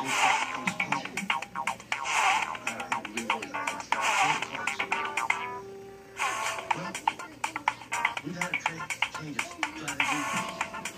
We gotta change, changes, strategy.